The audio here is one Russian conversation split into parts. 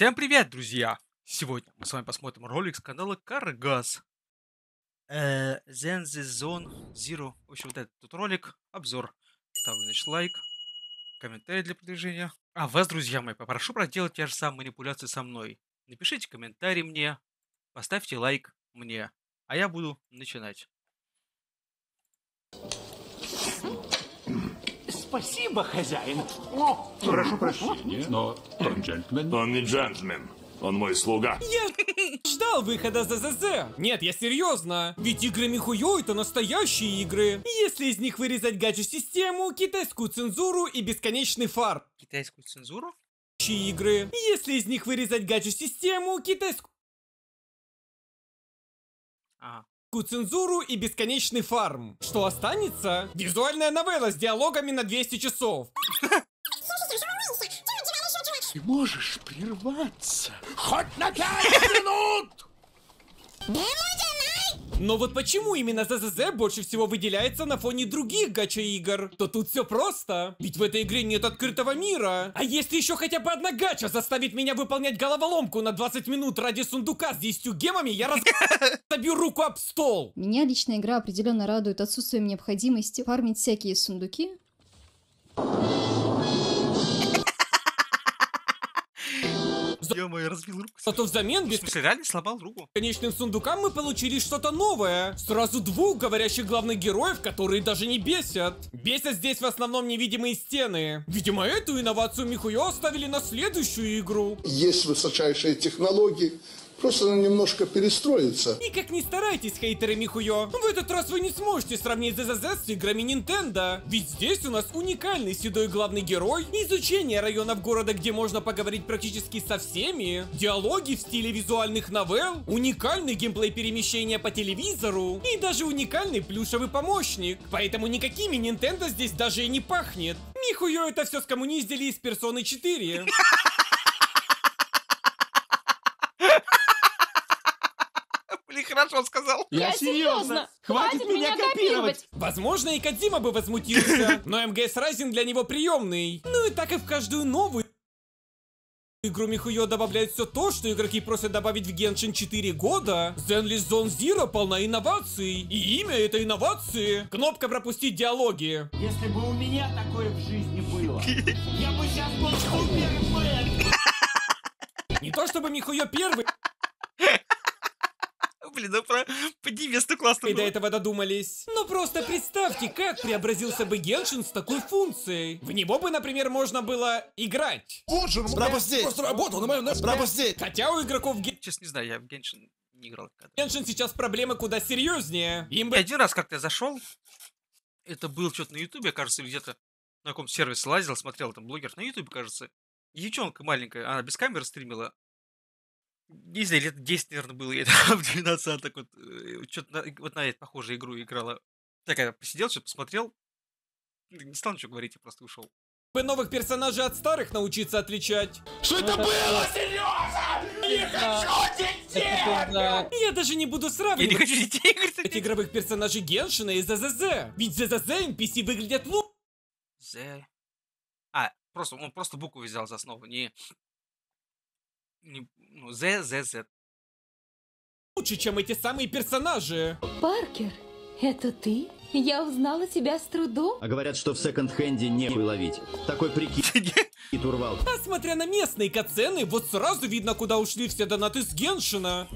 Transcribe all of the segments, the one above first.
Всем привет, друзья! Сегодня мы с вами посмотрим ролик с канала Каргаз. Э, Zen the Zone Zero. В общем, вот этот тут ролик, обзор. Ставлю, значит, лайк, комментарий для продвижения. А вас, друзья мои, попрошу проделать те же самые манипуляции со мной. Напишите комментарий мне, поставьте лайк мне, а я буду начинать. Спасибо, хозяин. Прошу прощения, но он джентльмен. Он не джентльмен. Он мой слуга. Я ждал выхода ЗЗЗ. Нет, я серьезно. Ведь игры Михуё это настоящие игры. Если из них вырезать гачу-систему, китайскую цензуру и бесконечный фар. Китайскую цензуру? игры. Если из них вырезать гачу-систему, китайскую Ага. Цензуру и бесконечный фарм. Что останется? Визуальная новелла с диалогами на 200 часов. Ты можешь прерваться. Хоть на пять минут! Но вот почему именно ЗЗЗ больше всего выделяется на фоне других гача-игр? То тут все просто. Ведь в этой игре нет открытого мира. А если еще хотя бы одна гача заставит меня выполнять головоломку на 20 минут ради сундука с 10 гемами, я разобью руку об стол. Меня лично игра определенно радует отсутствием необходимости фармить всякие сундуки. Ё-моё, разбил руку. Зато взамен В смысле, реально сломал руку? бесконечным сундукам мы получили что-то новое. Сразу двух говорящих главных героев, которые даже не бесят. Бесят здесь в основном невидимые стены. Видимо, эту инновацию Михуё оставили на следующую игру. есть высочайшие технологии, просто она немножко перестроится. И как ни старайтесь, хейтеры Михуё, в этот раз вы не сможете сравнить ЗЗЗ с играми Nintendo. Ведь здесь у нас уникальный седой главный герой, изучение районов города, где можно поговорить практически со всеми, диалоги в стиле визуальных новелл, уникальный геймплей перемещения по телевизору и даже уникальный плюшевый помощник. Поэтому никакими Nintendo здесь даже и не пахнет. Михуё это все скоммуниздили из Персоны 4. Хорошо сказал. Я серьезно. Хватит меня копировать. Возможно, и Кадзима бы возмутился, но МГС Rising для него приемный. Ну и так и в каждую новую игру Михуё добавляет все то, что игроки просят добавить в Genshin 4 года. Zenless Zone Zero полна инноваций. И имя этой инновации. Кнопка пропустить диалоги. Если бы у меня такое в жизни было, я бы сейчас был супермен. Не то чтобы Михуё первый Блин, ну про по невесту классно до было. этого додумались. Но просто представьте, как преобразился бы Геншин с такой функцией. В него бы, например, можно было играть. Пропустить! Просто работал на моем... Пропустить! Хотя у игроков в Честно, не знаю, я в Геншин не играл. Геншин сейчас проблемы куда серьезнее. Им Я бы один раз как-то зашел, это был что-то на Ютубе, кажется, или где-то на каком сервисе лазил, смотрел там блогер на Ютубе, кажется. Девчонка маленькая, она без камеры стримила. Не знаю, лет 10, наверное, было ей, там, в 12, она так вот, что-то вот на эту похожую игру играла. Такая, посидел, что-то посмотрел, не стал ничего говорить, я просто ушел. бы новых персонажей от старых научиться отличать. Что это было? Я даже не буду Я не сравнивать хочу детей, говорит. этих игровых персонажей Геншина и ЗЗЗ. Ведь ЗЗЗ NPC выглядят лучше. З. А, просто, он просто букву взял за основу, не... не ну, З, З, З. лучше, чем эти самые персонажи. Паркер, это ты? Я узнала тебя с трудом. А говорят, что в секонд-хенде не ловить. Такой прикид и турвал. А смотря на местные кацены, вот сразу видно, куда ушли все донаты с Геншина.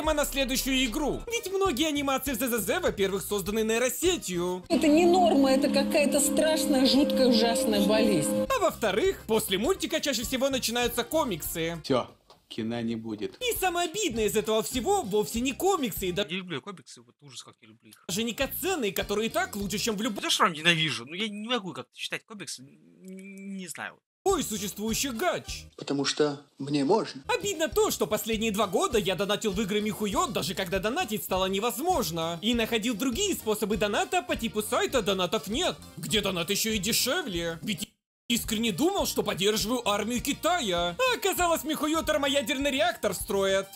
Видимо, на следующую игру. Ведь многие анимации в ЗЗЗ, во-первых, созданы нейросетью. Это не норма, это какая-то страшная, жуткая, ужасная болезнь. А во-вторых, после мультика чаще всего начинаются комиксы. Все, кино не будет. И самое обидное из этого всего вовсе не комиксы и Не люблю я комиксы, вот ужас, как не люблю их. даже не кацены, которые и так лучше, чем в любой Я шрам ненавижу, но я не могу как-то читать комиксы, не знаю. Из существующих гач. Потому что мне можно. Обидно то, что последние два года я донатил в игры Михуё, даже когда донатить стало невозможно. И находил другие способы доната по типу сайта донатов нет, где донат еще и дешевле. Ведь искренне думал, что поддерживаю армию Китая. А оказалось, Михуё термоядерный реактор строят.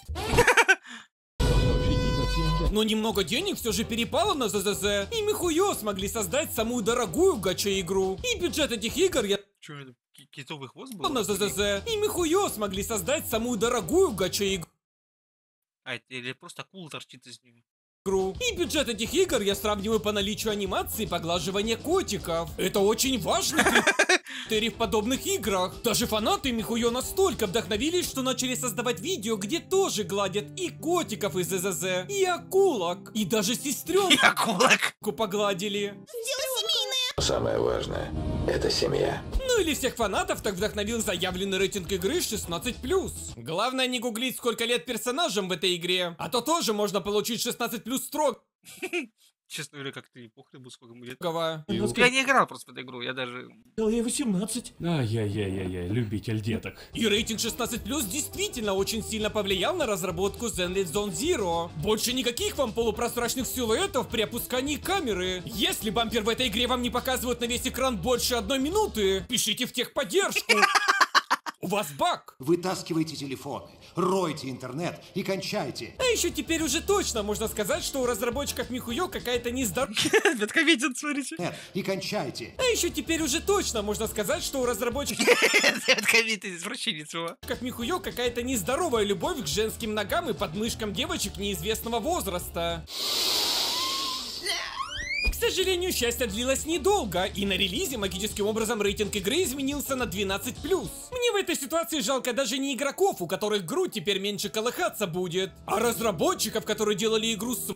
Но немного денег все же перепало на ЗЗЗ, и Михуё смогли создать самую дорогую гача-игру. И бюджет этих игр я Чё это? Ки- китовый хвост был? на ЗЗЗ, и Михуё смогли создать самую дорогую гача-игру. А, это- или просто акула торчит из нее. И бюджет этих игр я сравниваю по наличию анимации и поглаживания котиков. Это очень важный критерий в подобных играх. Даже фанаты Михуё настолько вдохновились, что начали создавать видео, где тоже гладят и котиков из ЗЗЗ, и акулок, и даже сестренку И акулок. Самое важное – это семья. Ну или всех фанатов так вдохновил заявленный рейтинг игры 16+. Главное не гуглить, сколько лет персонажам в этой игре, а то тоже можно получить 16+, строго. Честно говоря, как ты похрен был, сколько ему лет. Кого? Я не играл просто в эту игру, я даже... Ей 18. Ай-яй-яй-яй, любитель деток. И рейтинг 16+, действительно очень сильно повлиял на разработку Zenlit Zone Zero. Больше никаких вам полупрозрачных силуэтов при опускании камеры. Если бампер в этой игре вам не показывают на весь экран больше одной минуты, пишите в техподдержку. У вас баг. Вытаскивайте телефоны, ройте интернет и кончайте. А еще теперь уже точно можно сказать, что у разработчиков Михуё какая-то нездоровая... Бэткомедиан, смотрите. Нет, и кончайте. А еще теперь уже точно можно сказать, что у разработчиков Бэткомедиан, извращенец его. как Михуё какая-то нездоровая любовь к женским ногам и подмышкам девочек неизвестного возраста. К сожалению, счастье длилось недолго, и на релизе магическим образом рейтинг игры изменился на 12+. Мне в этой ситуации жалко даже не игроков, у которых грудь теперь меньше колыхаться будет, а разработчиков, которые делали игру с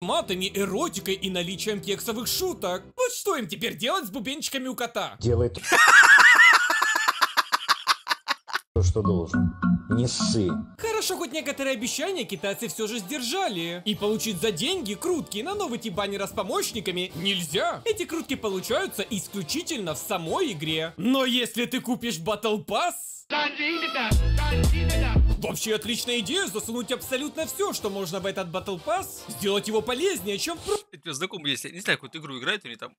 матами, эротикой и наличием кексовых шуток. Вот что им теперь делать с бубенчиками у кота? Делай то, что должен. Не ссы. Хорошо, хоть некоторые обещания китайцы все же сдержали. И получить за деньги крутки на новый тип баннера с помощниками нельзя. Эти крутки получаются исключительно в самой игре. Но если ты купишь Battle Pass... Вообще отличная идея засунуть абсолютно все, что можно в этот Battle Pass, сделать его полезнее, чем про- Это знакомый, если, не знаю, какую-то игру играет, или там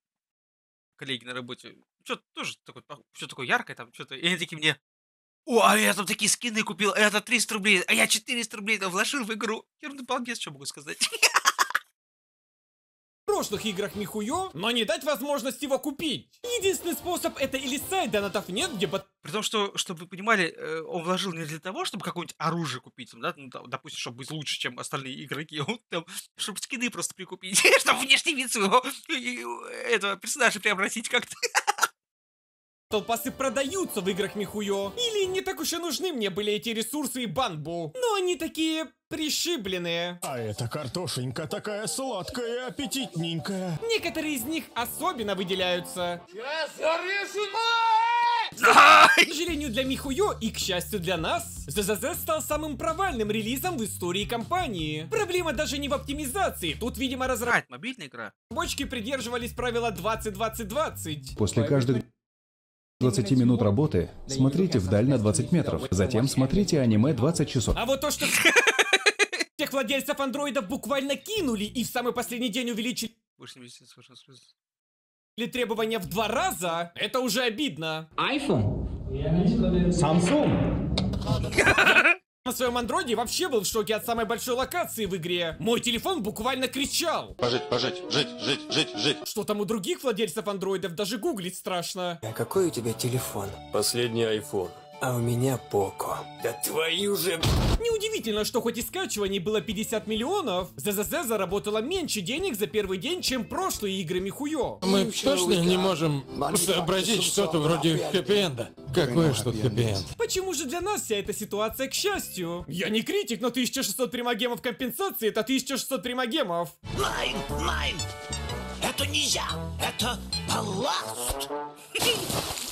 коллеги на работе, что-то тоже такое, что такое яркое там, что-то, и они такие мне, о, а я там такие скины купил, там 300 рублей, а я 400 рублей там вложил в игру. Ерунда балбес, что могу сказать. прошлых играх Михуё, но не дать возможность его купить. Единственный способ это или сайт донатов нет, где бот... При том, что, чтобы вы понимали, э, он вложил не для того, чтобы какое-нибудь оружие купить, да, ну, там, допустим, чтобы быть лучше, чем остальные игроки, он там, чтобы скины просто прикупить, чтобы внешний вид своего э, этого персонажа преобразить как-то. Толпасы продаются в играх Михуё. Или не так уж и нужны мне были эти ресурсы и банбу. Но они такие пришибленные. А эта картошенька такая сладкая и аппетитненькая. Некоторые из них особенно выделяются. К сожалению для Михуё и к счастью для нас, ЗЗЗ стал самым провальным релизом в истории компании. Проблема даже не в оптимизации. Тут, видимо, разработчики мобильная игра. придерживались правила 20-20-20. После каждых 20 минут работы смотрите вдаль на 20 метров. Затем смотрите аниме 20 часов. А вот то, что всех владельцев андроидов буквально кинули и в самый последний день увеличили слезы. требования в два раза, это уже обидно. iPhone. Samsung. На своем андроиде вообще был в шоке от самой большой локации в игре. Мой телефон буквально кричал. Пожить, пожить, жить, жить, жить, жить. Что там у других владельцев андроидов даже гуглить страшно. А какой у тебя телефон? Последний iPhone. А у меня Поко. Да твою же... Неудивительно, что хоть и скачиваний было 50 миллионов, ЗЗЗ заработала меньше денег за первый день, чем прошлые игры Михуё. Мы точно не можем сообразить что-то вроде хэппи-энда. Какой ж тут хэппи-энд? Почему же для нас вся эта ситуация к счастью? Я не критик, но 1600 примагемов компенсации это 1600 примагемов. Найн, найн. Это нельзя. Это балласт.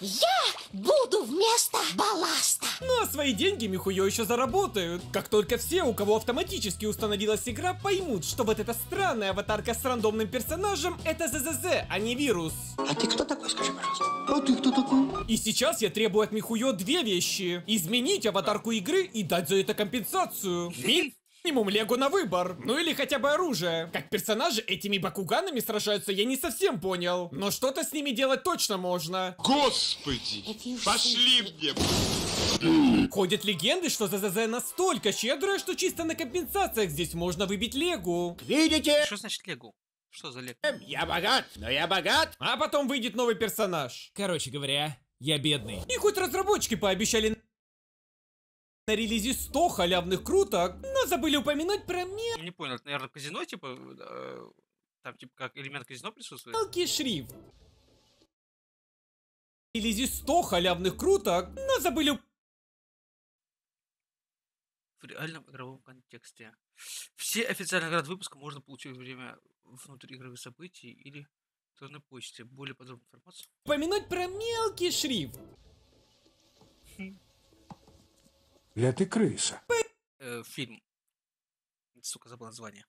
Я буду вместо балласта. Ну а свои деньги Михуё еще заработают. Как только все, у кого автоматически установилась игра, поймут, что вот эта странная аватарка с рандомным персонажем это ЗЗЗ, а не вирус. А ты кто такой, скажи, пожалуйста? А ты кто такой? И сейчас я требую от Михуё две вещи. Изменить аватарку игры и дать за это компенсацию. Минимум Лего на выбор. Ну или хотя бы оружие. Как персонажи этими бакуганами сражаются, я не совсем понял. Но что-то с ними делать точно можно. Господи! Пошли мне! Ходят легенды, что ЗЗЗ настолько щедрая, что чисто на компенсациях здесь можно выбить Легу. Видите? Что значит Легу? Что за лек? Я богат, но я богат. А потом выйдет новый персонаж. Короче говоря, я бедный. И хоть разработчики пообещали на релизе 100 халявных круток, но забыли упомянуть про Не понял, это, наверное, казино, типа, э, там, типа, как элемент казино присутствует? мелкий шрифт. На релизе 100 халявных круток, но забыли В реальном игровом контексте. Все официальные награды выпуска можно получить во время внутриигровых событий или электронной почте. Более подробную информацию. упомянуть про мелкий шрифт. Ля ты крыса. Э, фильм. Сука, забыл название.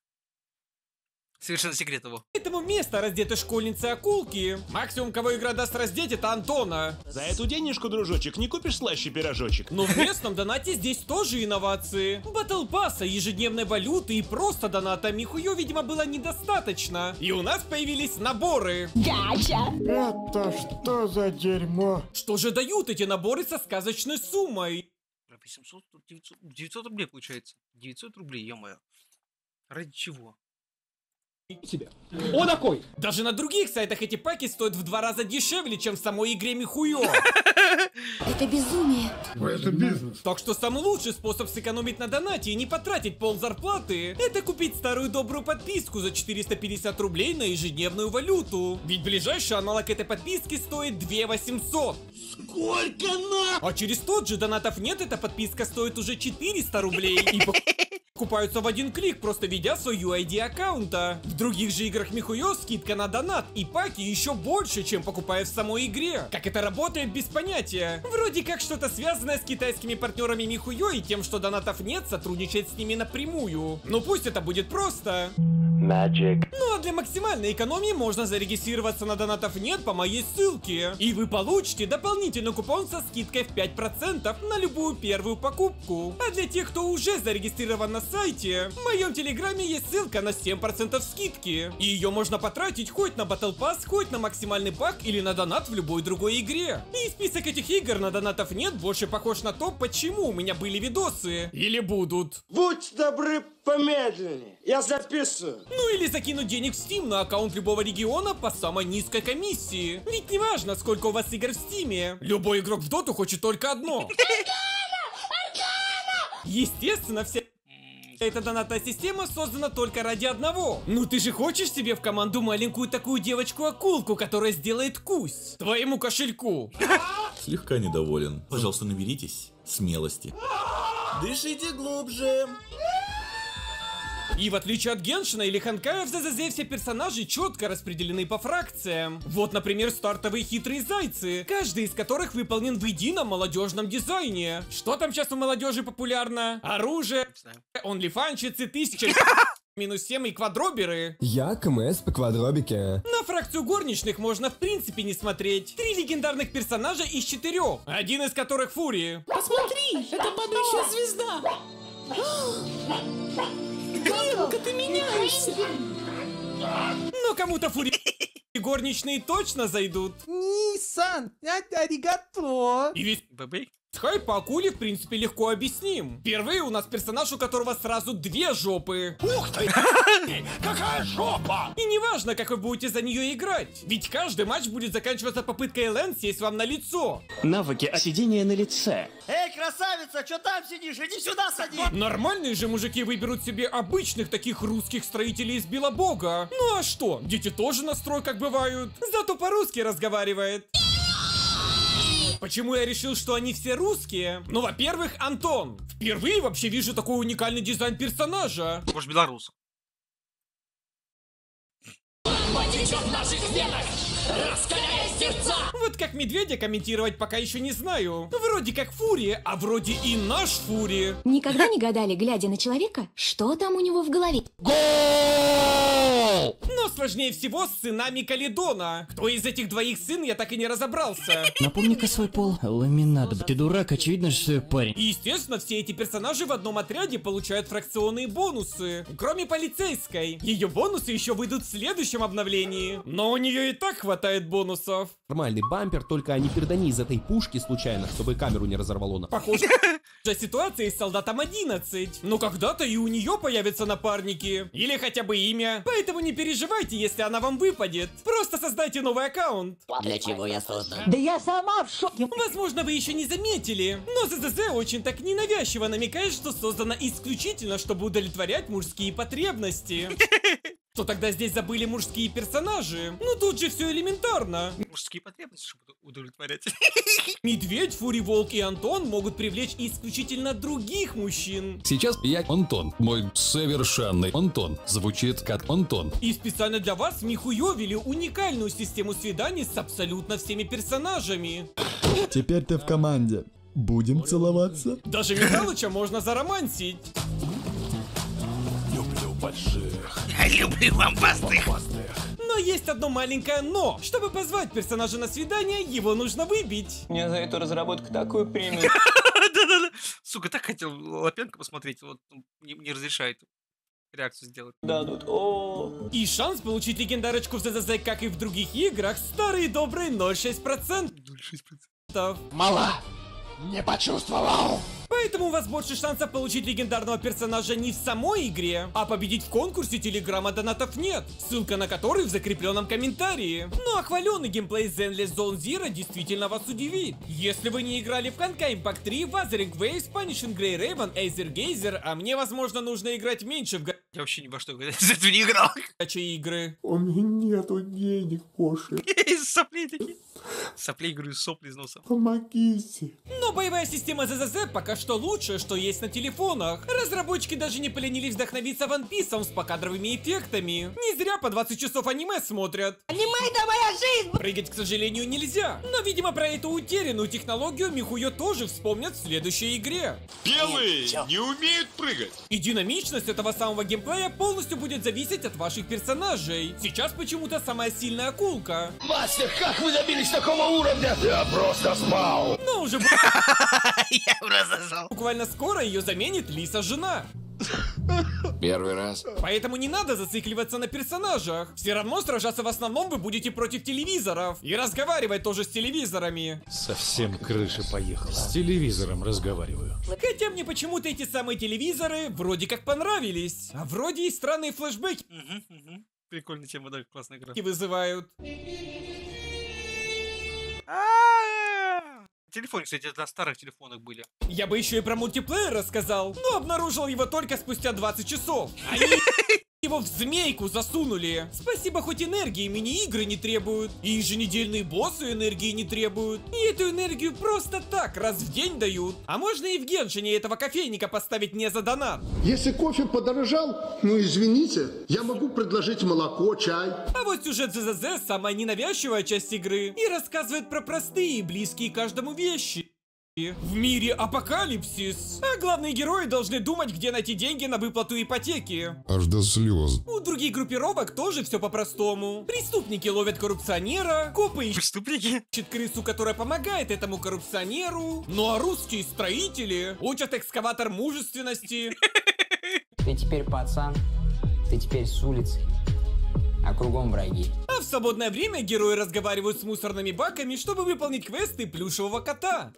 Совершенно секрет его. Поэтому место раздеты школьницы акулки. Максимум, кого игра даст раздеть, это Антона. За эту денежку, дружочек, не купишь слаще пирожочек. Но в местном донате здесь тоже инновации. Батл пасса, ежедневной валюты и просто доната Михуё, видимо, было недостаточно. И у нас появились наборы. Гача! Это что за дерьмо? Что же дают эти наборы со сказочной суммой? 800, 900, 900 рублей получается. 900 рублей, ё-моё. Ради чего? Тебе. О, такой! Даже на других сайтах эти паки стоят в два раза дешевле, чем в самой игре Михуё. Это безумие. Это бизнес. Так что самый лучший способ сэкономить на донате и не потратить пол зарплаты, это купить старую добрую подписку за 450 рублей на ежедневную валюту. Ведь ближайший аналог этой подписки стоит 2 800. Сколько на... А через тот же донатов нет, эта подписка стоит уже 400 рублей. И покупаются в один клик, просто введя свой UID аккаунта. В других же играх Михуё скидка на донат и паки еще больше, чем покупая в самой игре. Как это работает, без понятия. Вроде как что-то связанное с китайскими партнерами Михуё и тем, что донатов нет, сотрудничает с ними напрямую. Ну пусть это будет просто. Magic. Ну а для максимальной экономии можно зарегистрироваться на донатов нет по моей ссылке. И вы получите дополнительный купон со скидкой в 5% на любую первую покупку. А для тех, кто уже зарегистрирован на сайте, в моем телеграме есть ссылка на 7% скидки. И ее можно потратить хоть на Battle Pass, хоть на максимальный пак или на донат в любой другой игре. И список этих игр на донатов нет больше похож на то, почему у меня были видосы. Или будут. Будь добры, помедленнее. Я записываю. Ну или закинуть денег в Steam на аккаунт любого региона по самой низкой комиссии. Ведь не важно, сколько у вас игр в Стиме. Любой игрок в доту хочет только одно. Естественно, вся эта донатная система создана только ради одного. Ну ты же хочешь себе в команду маленькую такую девочку-акулку, которая сделает кусь твоему кошельку. Слегка недоволен. Пожалуйста, наберитесь смелости. Дышите глубже. И в отличие от Геншина или Ханкая, в ЗЗЗ все персонажи четко распределены по фракциям. Вот, например, стартовые хитрые зайцы, каждый из которых выполнен в едином молодежном дизайне. Что там сейчас у молодежи популярно? Оружие, онлифанщицы, тысяча... Минус 7 и квадроберы. Я КМС по квадробике. На фракцию горничных можно в принципе не смотреть. Три легендарных персонажа из четырех, один из которых Фури. Посмотри, это падающая звезда. Ленка, ты меняешься. Но кому-то Фури и горничные точно зайдут. Нисан, аригато. И весь Хайп по акуле, в принципе, легко объясним. Впервые у нас персонаж, у которого сразу две жопы. Ух ты! Какая жопа! И неважно, как вы будете за нее играть. Ведь каждый матч будет заканчиваться попыткой Лэн сесть вам на лицо. Навыки сидения на лице. Эй, красавица, что там сидишь? Иди сюда садись! Нормальные же мужики выберут себе обычных таких русских строителей из Белобога. Ну а что, дети тоже на стройках бывают. Зато по-русски разговаривает. Почему я решил, что они все русские? Ну, во-первых, Антон. Впервые вообще вижу такой уникальный дизайн персонажа. Может, белорус. Потечет в наших венах, сердца! Вот как медведя комментировать пока еще не знаю. Вроде как Фури, а вроде и наш Фури. Никогда не гадали, глядя на человека, что там у него в голове? Гол! Сложнее всего с сынами Калидона. Кто из этих двоих сын, я так и не разобрался. Напомни-ка свой пол. Ламинадо. Ты дурак, очевидно, что парень. И, естественно, все эти персонажи в одном отряде получают фракционные бонусы. Кроме полицейской. Ее бонусы еще выйдут в следующем обновлении. Но у нее и так хватает бонусов. Нормальный бампер, только не пердани из этой пушки случайно, чтобы камеру не разорвало на. Похоже, же ситуация с солдатом 11. Но когда-то и у нее появятся напарники. Или хотя бы имя. Поэтому не переживайте, если она вам выпадет. Просто создайте новый аккаунт. Для чего я создан? Да я сама в шоке. Возможно, вы еще не заметили, но ЗЗЗ очень так ненавязчиво намекает, что создано исключительно, чтобы удовлетворять мужские потребности. Что тогда здесь забыли мужские персонажи? Ну тут же все элементарно. Мужские потребности, чтобы удовлетворять. Медведь, Фури, Волк и Антон могут привлечь исключительно других мужчин. Сейчас я Антон, мой совершенный Антон, звучит как Антон. И специально для вас Михуё ввели уникальную систему свиданий с абсолютно всеми персонажами. Теперь ты в команде. Будем целоваться? Даже Михалыча можно заромансить. Люблю больших. Люблю бомбастых. Но есть одно маленькое но. Чтобы позвать персонажа на свидание, его нужно выбить. Мне за эту разработку такую премию. Да-да-да. Сука, так хотел Лапенко посмотреть, вот ну, не, не разрешает реакцию сделать. Дадут. О. И шанс получить легендарочку в ЗЗЗ, как и в других играх, старый добрый 0,6%. 0,6%. Мало. Не почувствовал. Поэтому у вас больше шансов получить легендарного персонажа не в самой игре, а победить в конкурсе Телеграма донатов нет, ссылка на который в закрепленном комментарии. Ну а хваленый геймплей Zenless Zone Zero действительно вас удивит. Если вы не играли в Kanka Impact 3, Wuthering Waves, Punishing Grey Raven, Aether Gazer, а мне, возможно, нужно играть меньше в Я вообще ни во что из этого не играл. гаче игры. У меня нету денег, Поши. Сопли такие. Сопли, говорю, сопли из носа. Помогите. Но боевая система ЗЗЗ пока что лучшее, что есть на телефонах. Разработчики даже не поленились вдохновиться One Piece с покадровыми эффектами. Не зря по 20 часов аниме смотрят. Аниме это моя жизнь! Прыгать, к сожалению, нельзя. Но, видимо, про эту утерянную технологию Михуё тоже вспомнят в следующей игре. Белые не умеют прыгать. И динамичность этого самого геймплея полностью будет зависеть от ваших персонажей. Сейчас почему-то самая сильная акулка. Мастер, как вы добились такого уровня? Я просто спал. Но уже Я просто буквально скоро ее заменит Лиса-жена. Первый раз. Поэтому не надо зацикливаться на персонажах. Все равно сражаться в основном вы будете против телевизоров. И разговаривать тоже с телевизорами. Совсем крыша поехала. С телевизором разговариваю. Хотя мне почему-то эти самые телевизоры вроде как понравились. А вроде и странные флешбеки Прикольная тема, да, классная игра. вызывают. Телефоны, кстати, на старых телефонах были. Я бы еще и про мультиплеер рассказал, но обнаружил его только спустя 20 часов. Они его в змейку засунули. Спасибо, хоть энергии мини-игры не требуют. И еженедельные боссы энергии не требуют. И эту энергию просто так раз в день дают. А можно и в Геншине этого кофейника поставить не за донат. Если кофе подорожал, ну извините, я могу предложить молоко, чай. А вот сюжет ЗЗЗ самая ненавязчивая часть игры и рассказывает про простые и близкие каждому вещи. В мире апокалипсис. А главные герои должны думать, где найти деньги на выплату ипотеки. Аж до слез. У других группировок тоже все по-простому. Преступники ловят коррупционера, копы ищут Преступники? крысу, которая помогает этому коррупционеру. Ну а русские строители учат экскаватор мужественности. Ты теперь пацан, ты теперь с улицы, а кругом враги. В свободное время герои разговаривают с мусорными баками, чтобы выполнить квесты плюшевого кота.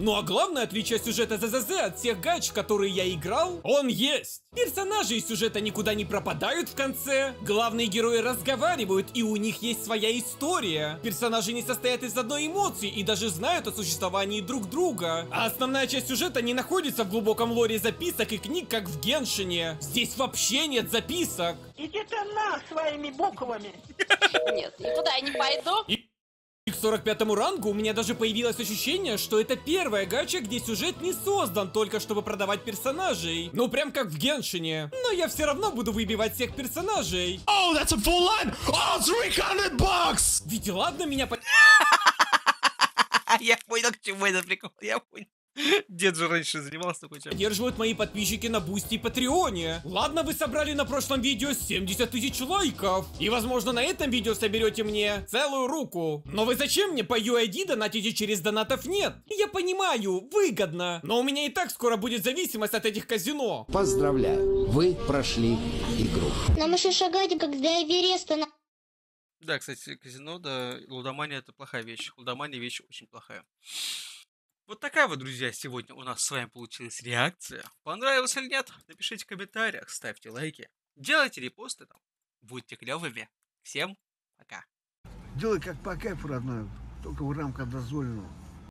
Ну а главное отличие сюжета ЗЗЗ от всех гач, в которые я играл, он есть. Персонажи из сюжета никуда не пропадают в конце. Главные герои разговаривают, и у них есть своя история. Персонажи не состоят из одной эмоции и даже знают о существовании друг друга. А основная часть сюжета не находится в глубоком лоре записок и книг, как в Геншине. Здесь вообще нет записок. Иди ты на своими буквами. Нет, никуда я не пойду. И к 45 рангу у меня даже появилось ощущение, что это первая гача, где сюжет не создан только чтобы продавать персонажей. Ну прям как в Геншине. Но я все равно буду выбивать всех персонажей. Oh, that's a full line! Oh, 300 bucks! Ведь ладно меня по... Я понял, к чему этот прикол. Я понял. Дед же раньше занимался такой чем. Поддерживают мои подписчики на Бусти и Патреоне. Ладно, вы собрали на прошлом видео 70 тысяч лайков. И возможно на этом видео соберете мне целую руку. Но вы зачем мне по UID донатите через донатов нет? Я понимаю, выгодно. Но у меня и так скоро будет зависимость от этих казино. Поздравляю, вы прошли игру. Нам еще шагать, как до Эвереста. на- Да, кстати, казино, да, лудомания это плохая вещь. Лудомания вещь очень плохая. Вот такая вот, друзья, сегодня у нас с вами получилась реакция. Понравилось или нет? Напишите в комментариях, ставьте лайки, делайте репосты там. Будьте клевыми. Всем пока. Делай как по кайфу, родной, только в рамках дозволенного.